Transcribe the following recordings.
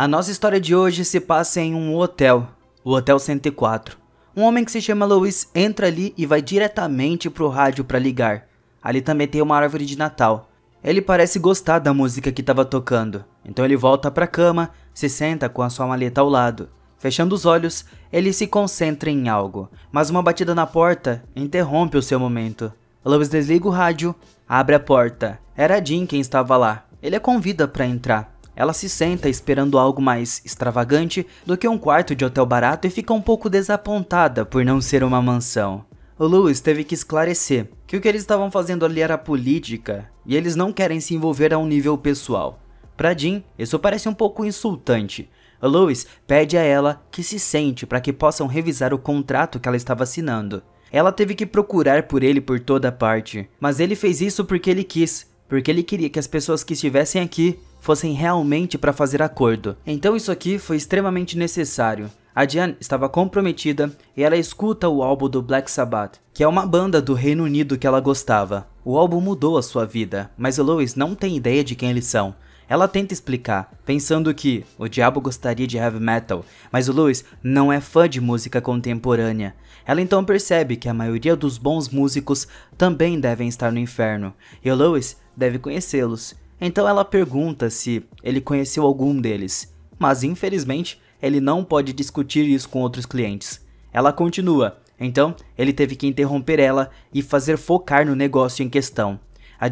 A nossa história de hoje se passa em um hotel, o Hotel 104. Um homem que se chama Louis entra ali e vai diretamente pro rádio para ligar. Ali também tem uma árvore de Natal. Ele parece gostar da música que estava tocando, então ele volta para a cama, se senta com a sua maleta ao lado. Fechando os olhos, ele se concentra em algo, mas uma batida na porta interrompe o seu momento. Louis desliga o rádio, abre a porta. Era Jean quem estava lá. Ele a convida para entrar. Ela se senta esperando algo mais extravagante do que um quarto de hotel barato e fica um pouco desapontada por não ser uma mansão. O Lewis teve que esclarecer que o que eles estavam fazendo ali era política e eles não querem se envolver a um nível pessoal. Para Jean, isso parece um pouco insultante. O Lewis pede a ela que se sente para que possam revisar o contrato que ela estava assinando. Ela teve que procurar por ele por toda parte, mas ele fez isso porque ele quis, porque ele queria que as pessoas que estivessem aqui fossem realmente para fazer acordo. Então isso aqui foi extremamente necessário. A Diane estava comprometida e ela escuta o álbum do Black Sabbath, que é uma banda do Reino Unido que ela gostava. O álbum mudou a sua vida, mas o Lois não tem ideia de quem eles são. Ela tenta explicar, pensando que o diabo gostaria de heavy metal, mas o Lewis não é fã de música contemporânea. Ela então percebe que a maioria dos bons músicos também devem estar no inferno, e o Lewis deve conhecê-los. Então ela pergunta se ele conheceu algum deles, mas infelizmente ele não pode discutir isso com outros clientes. Ela continua, então ele teve que interromper ela e fazer focar no negócio em questão. A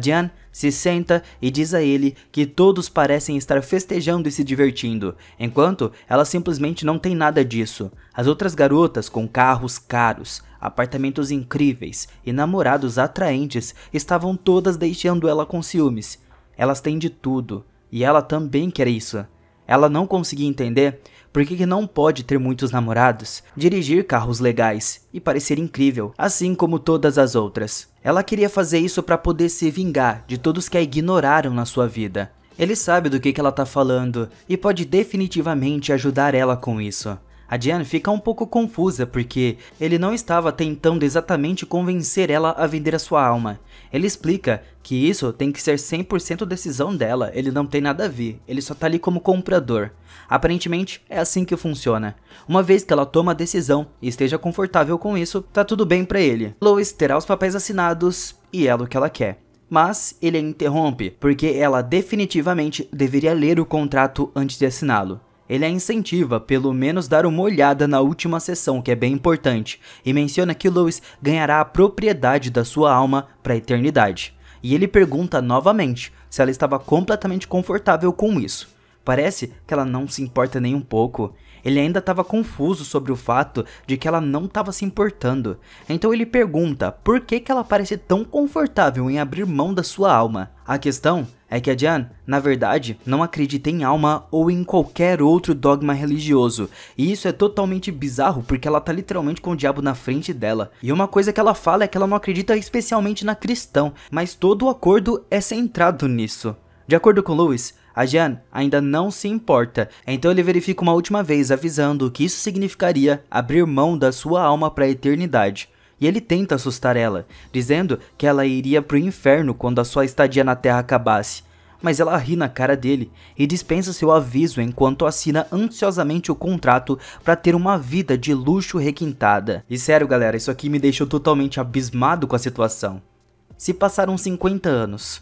se senta e diz a ele que todos parecem estar festejando e se divertindo, enquanto ela simplesmente não tem nada disso. As outras garotas com carros caros, apartamentos incríveis e namorados atraentes estavam todas deixando ela com ciúmes. Elas têm de tudo, e ela também quer isso. Ela não conseguia entender por que não pode ter muitos namorados, dirigir carros legais e parecer incrível, assim como todas as outras. Ela queria fazer isso para poder se vingar de todos que a ignoraram na sua vida. Ele sabe do que, que ela tá falando e pode definitivamente ajudar ela com isso. A Diane fica um pouco confusa porque ele não estava tentando exatamente convencer ela a vender a sua alma. Ele explica que isso tem que ser 100% decisão dela, ele não tem nada a ver, ele só tá ali como comprador. Aparentemente é assim que funciona. Uma vez que ela toma a decisão e esteja confortável com isso, tá tudo bem para ele. Lois terá os papéis assinados e ela o que ela quer. Mas ele a interrompe, porque ela definitivamente deveria ler o contrato antes de assiná-lo ele a incentiva pelo menos dar uma olhada na última sessão, que é bem importante, e menciona que Lois ganhará a propriedade da sua alma para a eternidade. E ele pergunta novamente se ela estava completamente confortável com isso. Parece que ela não se importa nem um pouco. Ele ainda estava confuso sobre o fato de que ela não estava se importando. Então ele pergunta por que, que ela parece tão confortável em abrir mão da sua alma. A questão é que a Diane, na verdade, não acredita em alma ou em qualquer outro dogma religioso. E isso é totalmente bizarro porque ela tá literalmente com o diabo na frente dela. E uma coisa que ela fala é que ela não acredita especialmente na cristão, mas todo o acordo é centrado nisso. De acordo com Lewis, a Jean ainda não se importa, então ele verifica uma última vez avisando que isso significaria abrir mão da sua alma para a eternidade. E ele tenta assustar ela, dizendo que ela iria para o inferno quando a sua estadia na Terra acabasse. Mas ela ri na cara dele e dispensa seu aviso enquanto assina ansiosamente o contrato para ter uma vida de luxo requintada. E sério, galera, isso aqui me deixou totalmente abismado com a situação. Se passaram 50 anos.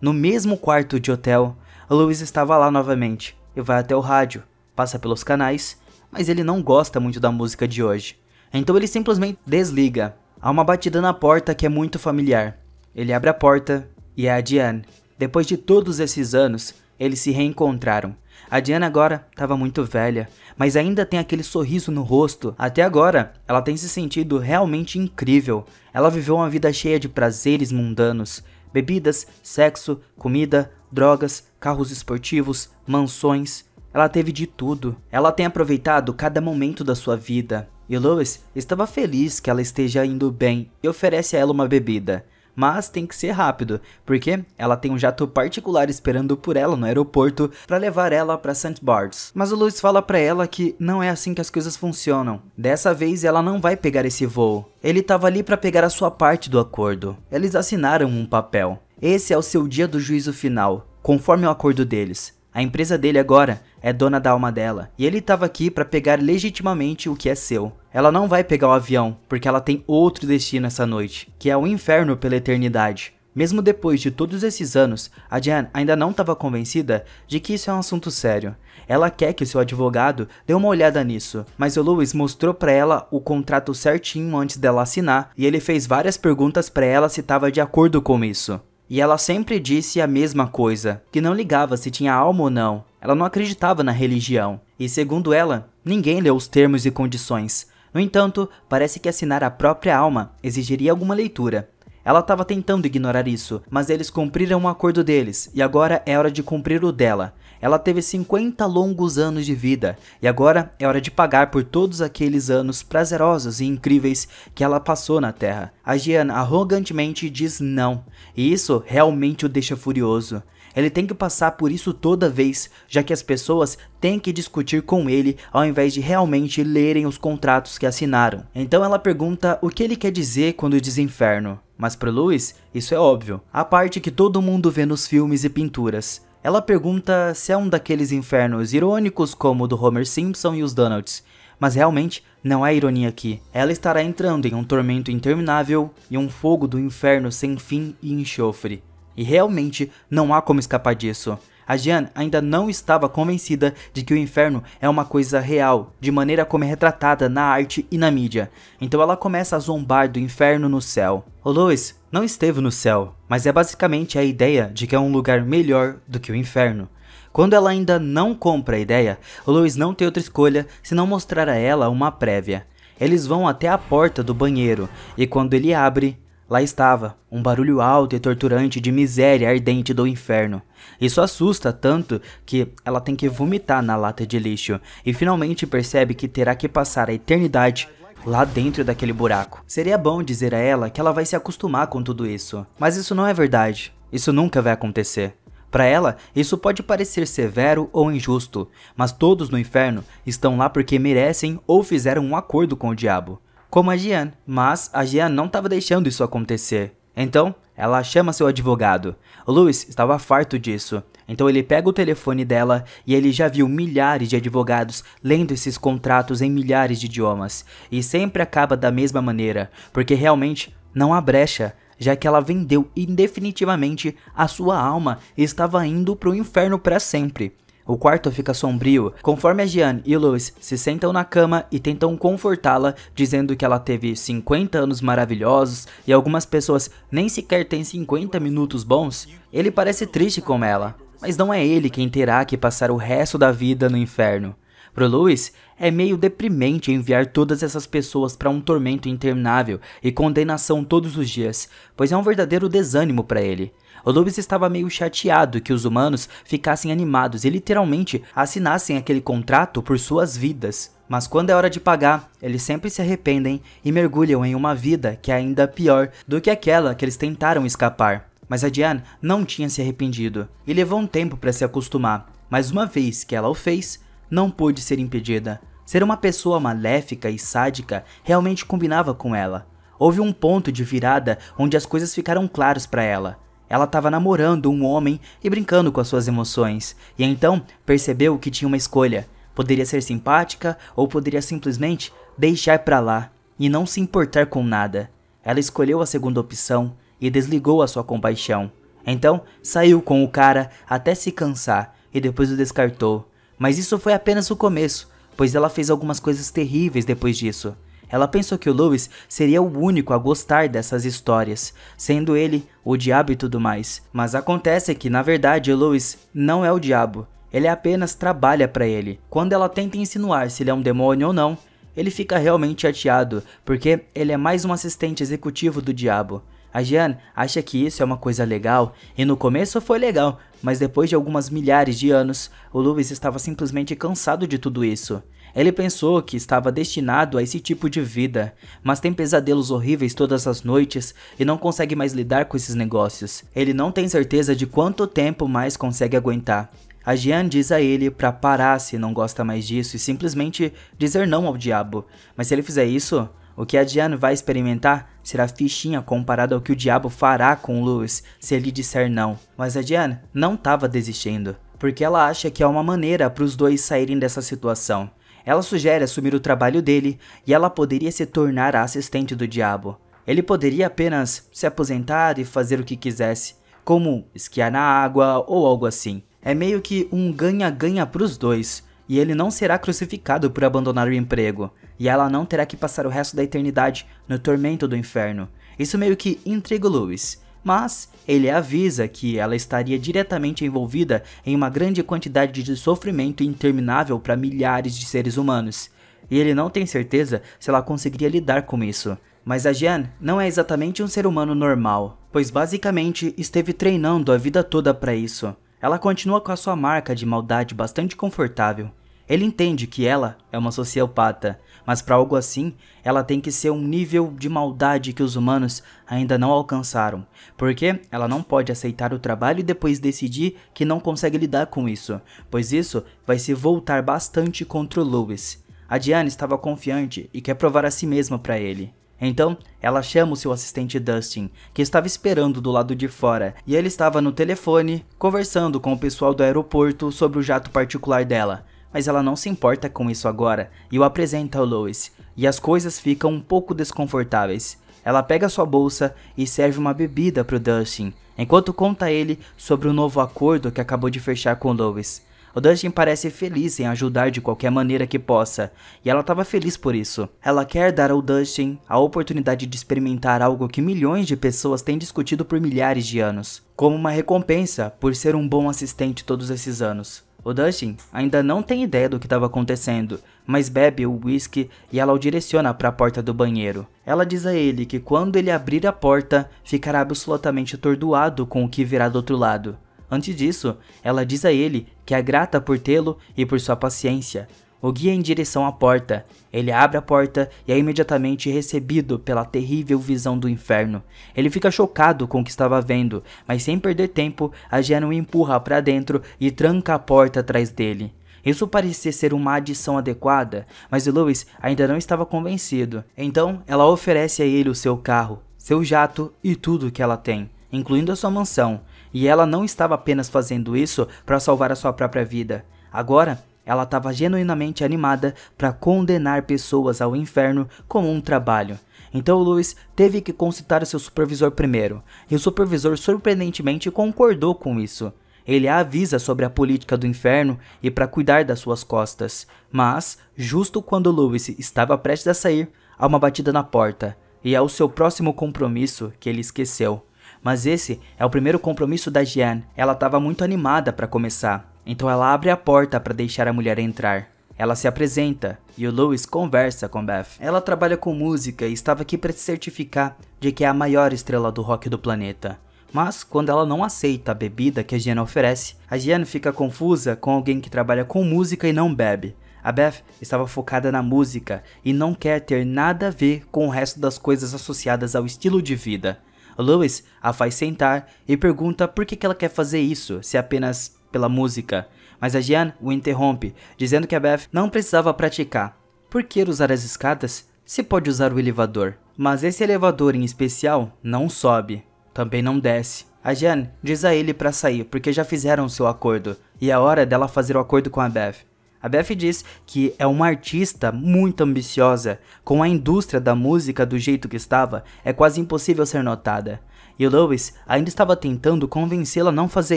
No mesmo quarto de hotel, Luiz estava lá novamente e vai até o rádio, passa pelos canais, mas ele não gosta muito da música de hoje. Então ele simplesmente desliga. Há uma batida na porta que é muito familiar. Ele abre a porta e é a Diane. Depois de todos esses anos, eles se reencontraram. A Diane agora estava muito velha, mas ainda tem aquele sorriso no rosto. Até agora, ela tem se sentido realmente incrível. Ela viveu uma vida cheia de prazeres mundanos, bebidas, sexo, comida, drogas, carros esportivos, mansões. Ela teve de tudo. Ela tem aproveitado cada momento da sua vida. E Lois estava feliz que ela esteja indo bem e oferece a ela uma bebida mas tem que ser rápido, porque ela tem um jato particular esperando por ela no aeroporto para levar ela para St. Bart's. Mas o Luiz fala para ela que não é assim que as coisas funcionam. Dessa vez ela não vai pegar esse voo. Ele estava ali para pegar a sua parte do acordo. Eles assinaram um papel. Esse é o seu dia do juízo final, conforme o acordo deles. A empresa dele agora é dona da alma dela, e ele estava aqui para pegar legitimamente o que é seu. Ela não vai pegar o avião, porque ela tem outro destino essa noite, que é o inferno pela eternidade. Mesmo depois de todos esses anos, a Jan ainda não estava convencida de que isso é um assunto sério. Ela quer que seu advogado dê uma olhada nisso, mas o Lewis mostrou para ela o contrato certinho antes dela assinar e ele fez várias perguntas para ela se estava de acordo com isso. E ela sempre disse a mesma coisa, que não ligava se tinha alma ou não. Ela não acreditava na religião. E segundo ela, ninguém leu os termos e condições. No entanto, parece que assinar a própria alma exigiria alguma leitura. Ela estava tentando ignorar isso, mas eles cumpriram o acordo deles, e agora é hora de cumprir o dela. Ela teve 50 longos anos de vida, e agora é hora de pagar por todos aqueles anos prazerosos e incríveis que ela passou na Terra. A Gian arrogantemente diz não, e isso realmente o deixa furioso. Ele tem que passar por isso toda vez, já que as pessoas têm que discutir com ele ao invés de realmente lerem os contratos que assinaram. Então ela pergunta o que ele quer dizer quando diz inferno. Mas para Louis, isso é óbvio, a parte que todo mundo vê nos filmes e pinturas. Ela pergunta se é um daqueles infernos irônicos como o do Homer Simpson e os Donalds, mas realmente não há ironia aqui. Ela estará entrando em um tormento interminável e um fogo do inferno sem fim e enxofre. E realmente não há como escapar disso. A Jean ainda não estava convencida de que o inferno é uma coisa real, de maneira como é retratada na arte e na mídia. Então ela começa a zombar do inferno no céu. O Lois não esteve no céu, mas é basicamente a ideia de que é um lugar melhor do que o inferno. Quando ela ainda não compra a ideia, o Lois não tem outra escolha senão mostrar a ela uma prévia. Eles vão até a porta do banheiro e quando ele abre, Lá estava, um barulho alto e torturante de miséria ardente do inferno. Isso assusta tanto que ela tem que vomitar na lata de lixo e finalmente percebe que terá que passar a eternidade lá dentro daquele buraco. Seria bom dizer a ela que ela vai se acostumar com tudo isso, mas isso não é verdade. Isso nunca vai acontecer. Para ela, isso pode parecer severo ou injusto, mas todos no inferno estão lá porque merecem ou fizeram um acordo com o diabo como a Jean, mas a Jean não estava deixando isso acontecer. Então, ela chama seu advogado. O estava farto disso. Então ele pega o telefone dela e ele já viu milhares de advogados lendo esses contratos em milhares de idiomas. E sempre acaba da mesma maneira, porque realmente não há brecha, já que ela vendeu indefinitivamente a sua alma e estava indo para o inferno para sempre. O quarto fica sombrio, conforme a Jeanne e Louis se sentam na cama e tentam confortá-la, dizendo que ela teve 50 anos maravilhosos e algumas pessoas nem sequer têm 50 minutos bons. Ele parece triste com ela, mas não é ele quem terá que passar o resto da vida no inferno. Pro Louis, é meio deprimente enviar todas essas pessoas para um tormento interminável e condenação todos os dias, pois é um verdadeiro desânimo para ele. O Lubis estava meio chateado que os humanos ficassem animados e literalmente assinassem aquele contrato por suas vidas. Mas quando é hora de pagar, eles sempre se arrependem e mergulham em uma vida que é ainda pior do que aquela que eles tentaram escapar. Mas a Diane não tinha se arrependido e levou um tempo para se acostumar. Mas uma vez que ela o fez, não pôde ser impedida. Ser uma pessoa maléfica e sádica realmente combinava com ela. Houve um ponto de virada onde as coisas ficaram claras para ela. Ela estava namorando um homem e brincando com as suas emoções, e então percebeu que tinha uma escolha. Poderia ser simpática ou poderia simplesmente deixar para lá e não se importar com nada. Ela escolheu a segunda opção e desligou a sua compaixão. Então saiu com o cara até se cansar e depois o descartou. Mas isso foi apenas o começo, pois ela fez algumas coisas terríveis depois disso. Ela pensou que o Lewis seria o único a gostar dessas histórias, sendo ele o diabo e tudo mais. Mas acontece que, na verdade, o Lewis não é o diabo. Ele apenas trabalha para ele. Quando ela tenta insinuar se ele é um demônio ou não, ele fica realmente chateado, porque ele é mais um assistente executivo do diabo. A Jeanne acha que isso é uma coisa legal, e no começo foi legal, mas depois de algumas milhares de anos, o Lewis estava simplesmente cansado de tudo isso. Ele pensou que estava destinado a esse tipo de vida, mas tem pesadelos horríveis todas as noites e não consegue mais lidar com esses negócios. Ele não tem certeza de quanto tempo mais consegue aguentar. A Jean diz a ele para parar se não gosta mais disso e simplesmente dizer não ao diabo. Mas se ele fizer isso, o que a Jean vai experimentar será fichinha comparado ao que o diabo fará com Lewis se ele disser não. Mas a Jean não estava desistindo. porque ela acha que é uma maneira para os dois saírem dessa situação. Ela sugere assumir o trabalho dele e ela poderia se tornar a assistente do diabo. Ele poderia apenas se aposentar e fazer o que quisesse, como esquiar na água ou algo assim. É meio que um ganha-ganha para os dois, e ele não será crucificado por abandonar o emprego, e ela não terá que passar o resto da eternidade no tormento do inferno. Isso meio que intriga Lewis, mas ele avisa que ela estaria diretamente envolvida em uma grande quantidade de sofrimento interminável para milhares de seres humanos, e ele não tem certeza se ela conseguiria lidar com isso. Mas a Jeanne não é exatamente um ser humano normal, pois basicamente esteve treinando a vida toda para isso. Ela continua com a sua marca de maldade bastante confortável. Ele entende que ela é uma sociopata, mas para algo assim, ela tem que ser um nível de maldade que os humanos ainda não alcançaram, porque ela não pode aceitar o trabalho e depois decidir que não consegue lidar com isso, pois isso vai se voltar bastante contra o Lewis. A Diane estava confiante e quer provar a si mesma para ele. Então, ela chama o seu assistente Dustin, que estava esperando do lado de fora, e ele estava no telefone conversando com o pessoal do aeroporto sobre o jato particular dela. Mas ela não se importa com isso agora e o apresenta ao Lois, e as coisas ficam um pouco desconfortáveis. Ela pega sua bolsa e serve uma bebida para o Dustin, enquanto conta a ele sobre o novo acordo que acabou de fechar com Lois. O Dustin parece feliz em ajudar de qualquer maneira que possa, e ela estava feliz por isso. Ela quer dar ao Dustin a oportunidade de experimentar algo que milhões de pessoas têm discutido por milhares de anos, como uma recompensa por ser um bom assistente todos esses anos. O Dustin ainda não tem ideia do que estava acontecendo, mas bebe o whisky e ela o direciona para a porta do banheiro. Ela diz a ele que quando ele abrir a porta, ficará absolutamente atordoado com o que virá do outro lado. Antes disso, ela diz a ele que é grata por tê-lo e por sua paciência. O guia em direção à porta. Ele abre a porta e é imediatamente recebido pela terrível visão do inferno. Ele fica chocado com o que estava vendo, mas sem perder tempo, a Jen o empurra para dentro e tranca a porta atrás dele. Isso parecia ser uma adição adequada, mas Lewis ainda não estava convencido. Então, ela oferece a ele o seu carro, seu jato e tudo que ela tem, incluindo a sua mansão. E ela não estava apenas fazendo isso para salvar a sua própria vida. Agora, ela estava genuinamente animada para condenar pessoas ao inferno como um trabalho. Então Lewis teve que consultar seu supervisor primeiro, e o supervisor surpreendentemente concordou com isso. Ele a avisa sobre a política do inferno e para cuidar das suas costas. Mas, justo quando Lewis estava prestes a sair, há uma batida na porta, e é o seu próximo compromisso que ele esqueceu. Mas esse é o primeiro compromisso da Jeanne. Ela estava muito animada para começar, então ela abre a porta para deixar a mulher entrar. Ela se apresenta e o Louis conversa com Beth. Ela trabalha com música e estava aqui para se certificar de que é a maior estrela do rock do planeta. Mas quando ela não aceita a bebida que a Gianna oferece, a Gianna fica confusa com alguém que trabalha com música e não bebe. A Beth estava focada na música e não quer ter nada a ver com o resto das coisas associadas ao estilo de vida. Lewis a faz sentar e pergunta por que, ela quer fazer isso, se apenas pela música. Mas a Jeanne o interrompe, dizendo que a Beth não precisava praticar. Por que usar as escadas se pode usar o elevador? Mas esse elevador em especial não sobe, também não desce. A Jeanne diz a ele para sair porque já fizeram seu acordo e é hora dela fazer o acordo com a Beth. A Beth diz que é uma artista muito ambiciosa, com a indústria da música do jeito que estava, é quase impossível ser notada. E o Lewis ainda estava tentando convencê-la a não fazer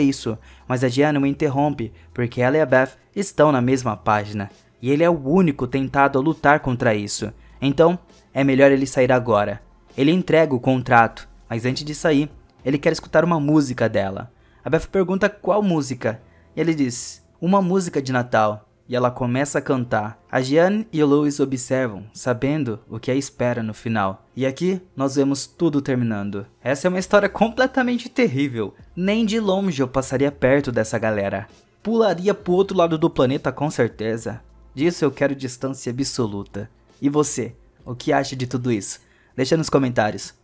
isso, mas a Diana o interrompe, porque ela e a Beth estão na mesma página, e ele é o único tentado a lutar contra isso. Então, é melhor ele sair agora. Ele entrega o contrato, mas antes de sair, ele quer escutar uma música dela. A Beth pergunta qual música, e ele diz: Uma música de Natal e ela começa a cantar. A Jeanne e o Louis observam, sabendo o que a espera no final. E aqui nós vemos tudo terminando. Essa é uma história completamente terrível. Nem de longe eu passaria perto dessa galera. Pularia pro outro lado do planeta com certeza. Disso eu quero distância absoluta. E você? O que acha de tudo isso? Deixa nos comentários.